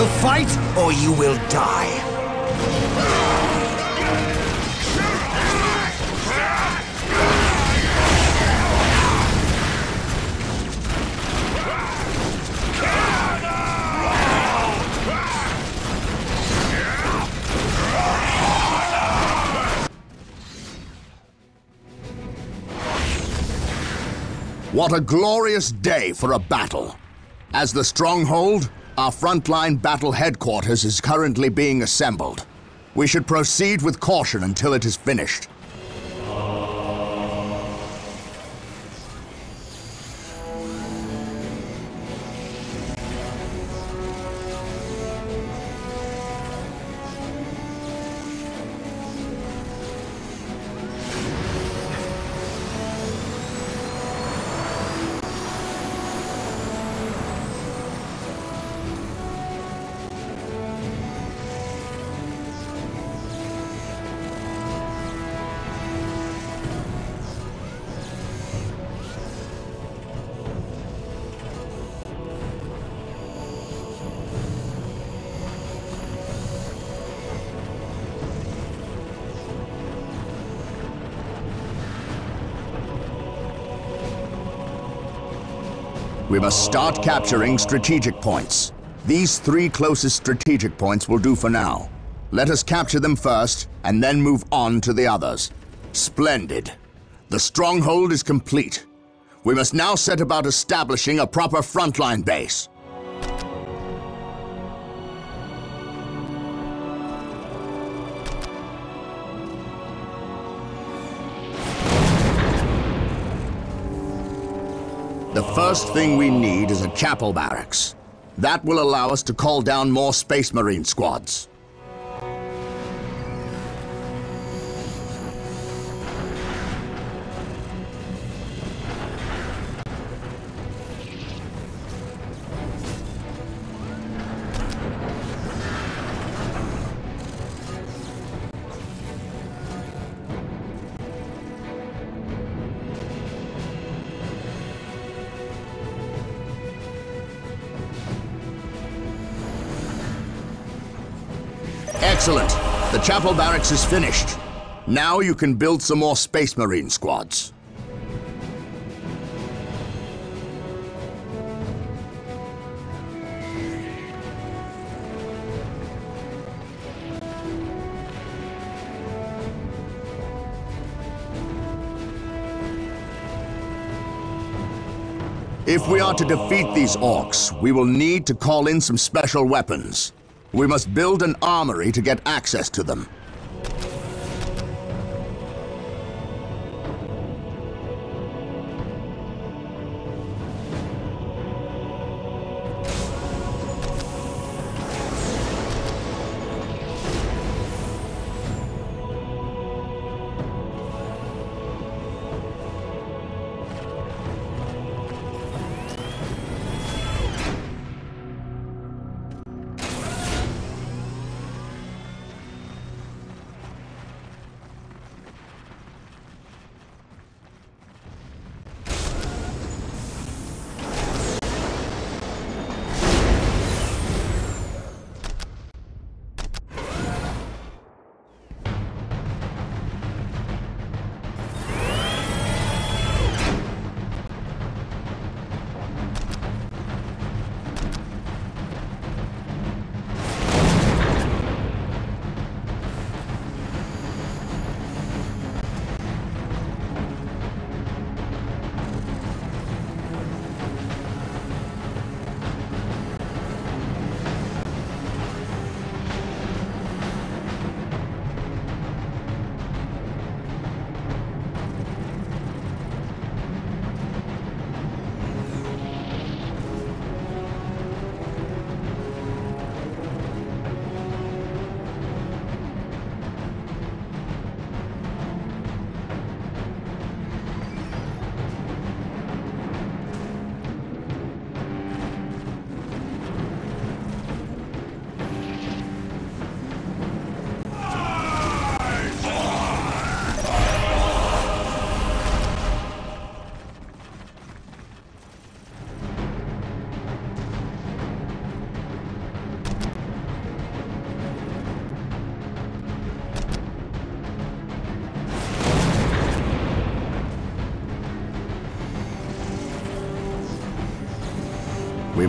will fight, or you will die. What a glorious day for a battle. As the stronghold, our frontline battle headquarters is currently being assembled. We should proceed with caution until it is finished. We must start capturing strategic points. These three closest strategic points will do for now. Let us capture them first, and then move on to the others. Splendid. The stronghold is complete. We must now set about establishing a proper frontline base. The first thing we need is a chapel barracks. That will allow us to call down more Space Marine squads. Excellent. The chapel barracks is finished. Now you can build some more Space Marine squads. If we are to defeat these orks, we will need to call in some special weapons. We must build an armory to get access to them.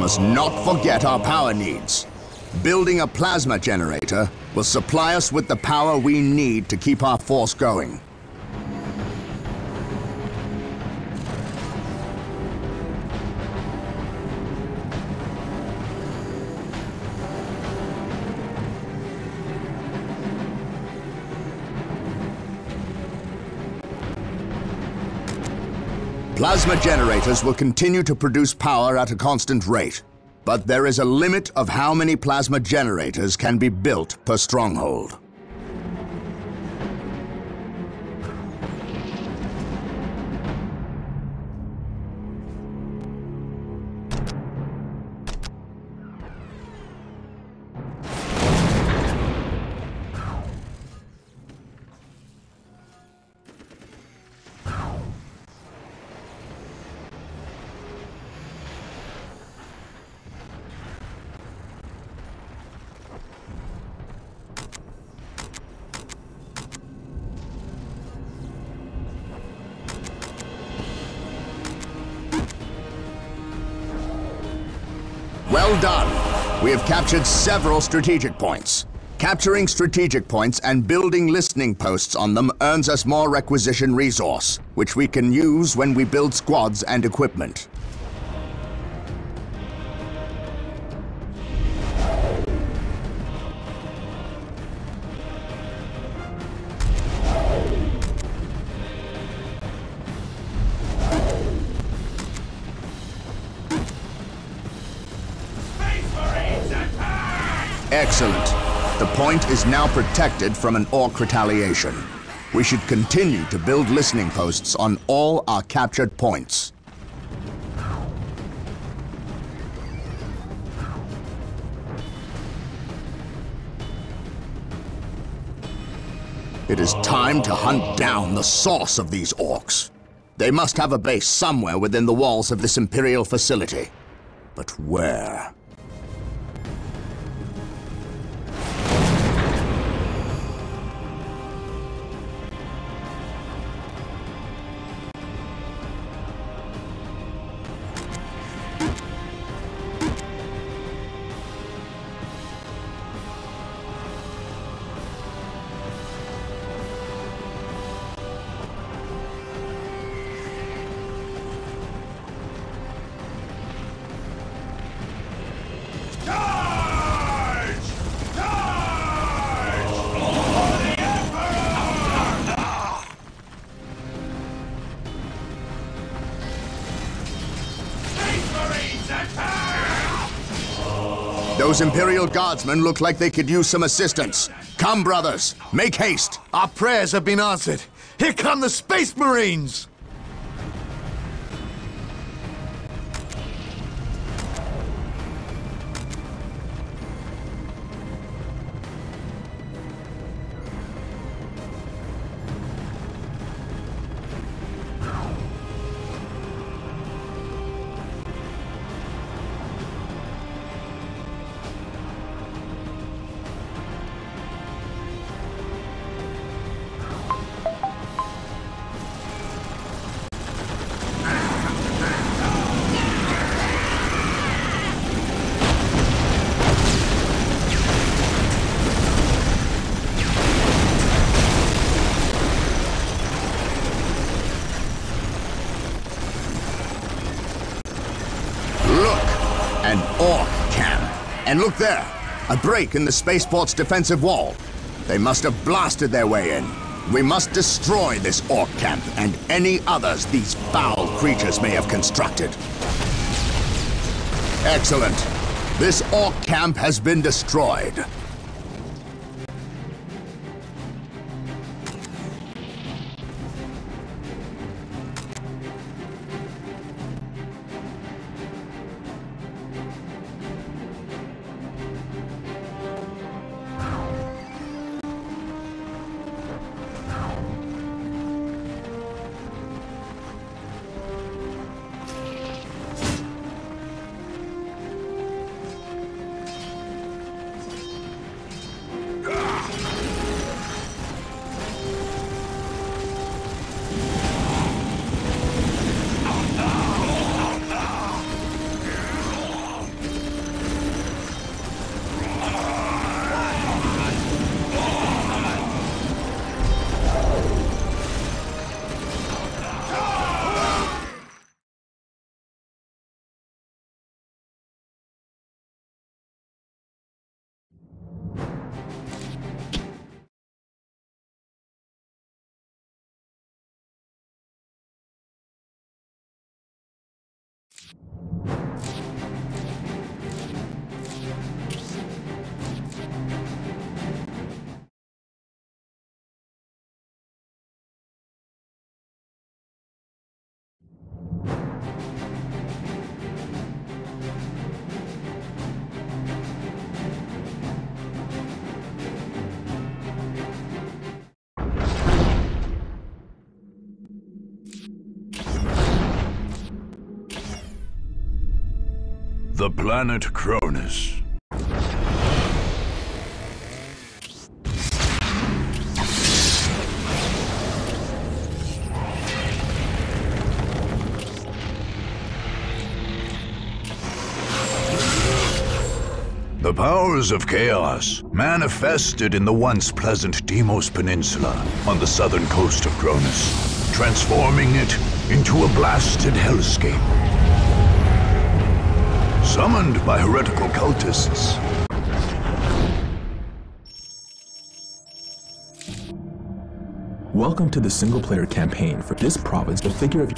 Must not forget our power needs. Building a plasma generator will supply us with the power we need to keep our force going. Plasma generators will continue to produce power at a constant rate. But there is a limit of how many plasma generators can be built per stronghold. Well done. We have captured several strategic points. Capturing strategic points and building listening posts on them earns us more requisition resource, which we can use when we build squads and equipment. Point is now protected from an Ork retaliation. We should continue to build listening posts on all our captured points. It is time to hunt down the source of these orks. They must have a base somewhere within the walls of this Imperial facility. But where? Those Imperial Guardsmen look like they could use some assistance. Come, brothers, make haste. Our prayers have been answered. Here come the Space Marines! An Ork camp. And look there, a break in the spaceport's defensive wall. They must have blasted their way in. We must destroy this Ork camp and any others these foul creatures may have constructed. Excellent. This Ork camp has been destroyed. The planet Kronus. The powers of chaos manifested in the once pleasant Deimos Peninsula on the southern coast of Kronus, transforming it into a blasted hellscape. Summoned by heretical cultists, Welcome to the single player campaign for this province. The figure of